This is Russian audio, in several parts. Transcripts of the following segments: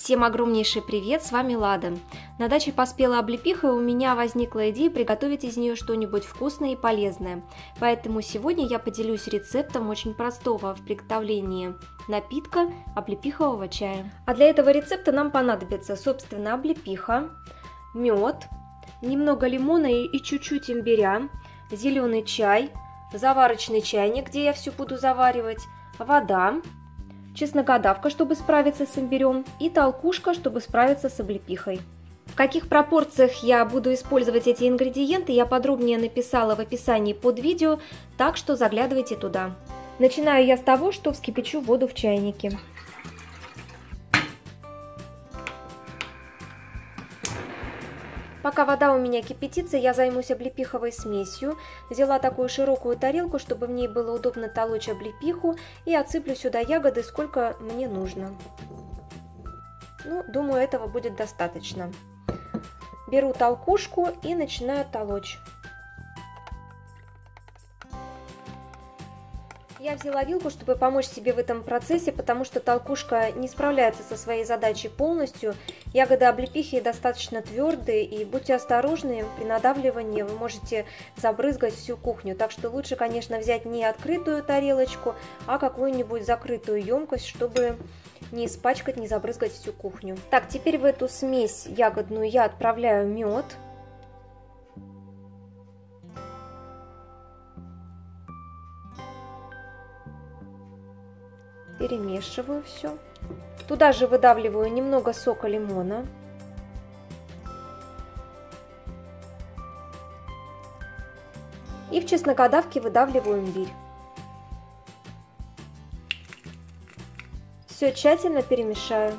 Всем огромнейший привет, с вами Лада. На даче поспела облепиха и у меня возникла идея приготовить из нее что-нибудь вкусное и полезное. Поэтому сегодня я поделюсь рецептом очень простого в приготовлении напитка облепихового чая. А для этого рецепта нам понадобится, собственно, облепиха, мед, немного лимона и чуть-чуть имбиря, зеленый чай, заварочный чайник, где я все буду заваривать, вода, чеснокодавка, чтобы справиться с имбирем, и толкушка, чтобы справиться с облепихой. В каких пропорциях я буду использовать эти ингредиенты, я подробнее написала в описании под видео, так что заглядывайте туда. Начинаю я с того, что вскипячу воду в чайнике. Пока вода у меня кипятится, я займусь облепиховой смесью. Взяла такую широкую тарелку, чтобы в ней было удобно толочь облепиху, и отсыплю сюда ягоды, сколько мне нужно. Ну, думаю, этого будет достаточно. Беру толкушку и начинаю толочь. Я взяла вилку, чтобы помочь себе в этом процессе, потому что толкушка не справляется со своей задачей полностью. Ягоды облепихи достаточно твердые, и будьте осторожны, при надавливании вы можете забрызгать всю кухню. Так что лучше, конечно, взять не открытую тарелочку, а какую-нибудь закрытую емкость, чтобы не испачкать, не забрызгать всю кухню. Так, теперь в эту смесь ягодную я отправляю мед. Перемешиваю все. Туда же выдавливаю немного сока лимона. И в чеснокодавке выдавливаю имбирь. Все тщательно перемешаю.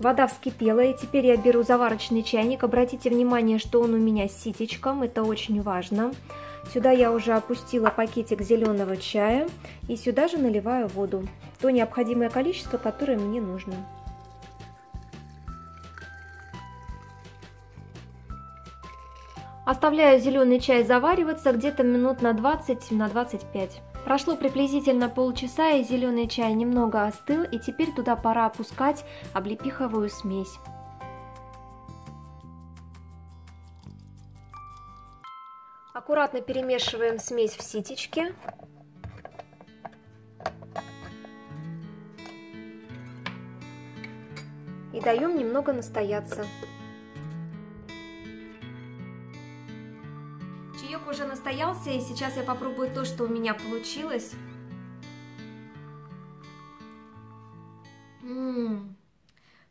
Вода вскипела, и теперь я беру заварочный чайник. Обратите внимание, что он у меня с ситечком, это очень важно. Сюда я уже опустила пакетик зеленого чая и сюда же наливаю воду, то необходимое количество, которое мне нужно. Оставляю зеленый чай завариваться где-то минут на 20 на 25. Прошло приблизительно полчаса и зеленый чай немного остыл и теперь туда пора опускать облепиховую смесь. Аккуратно перемешиваем смесь в ситечке. И даем немного настояться. Чаек уже настоялся, и сейчас я попробую то, что у меня получилось. Ммм,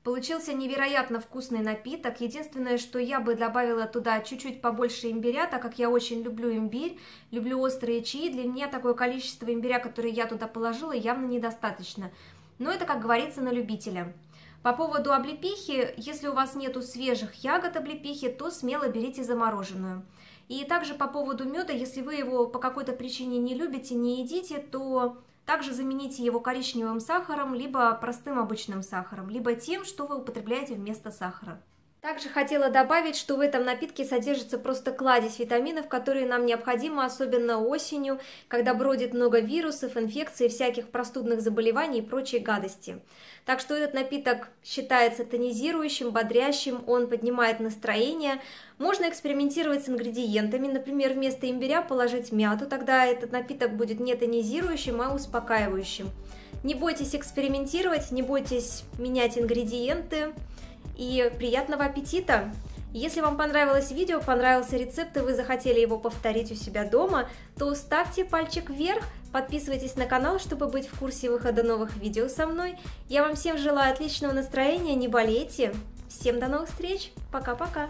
Получился невероятно вкусный напиток. Единственное, что я бы добавила туда чуть-чуть побольше имбиря, так как я очень люблю имбирь, люблю острые чаи. Для меня такое количество имбиря, которое я туда положила, явно недостаточно. Но это, как говорится, на любителя. По поводу облепихи, если у вас нету свежих ягод облепихи, то смело берите замороженную. И также по поводу меда, если вы его по какой-то причине не любите, не едите, то также замените его коричневым сахаром, либо простым обычным сахаром, либо тем, что вы употребляете вместо сахара. Также хотела добавить, что в этом напитке содержится просто кладезь витаминов, которые нам необходимы, особенно осенью, когда бродит много вирусов, инфекций, всяких простудных заболеваний и прочей гадости. Так что этот напиток считается тонизирующим, бодрящим, он поднимает настроение. Можно экспериментировать с ингредиентами, например, вместо имбиря положить мяту, тогда этот напиток будет не тонизирующим, а успокаивающим. Не бойтесь экспериментировать, не бойтесь менять ингредиенты и приятного аппетита! Если вам понравилось видео, понравился рецепт и вы захотели его повторить у себя дома, то ставьте пальчик вверх, подписывайтесь на канал, чтобы быть в курсе выхода новых видео со мной. Я вам всем желаю отличного настроения, не болейте. Всем до новых встреч, пока-пока!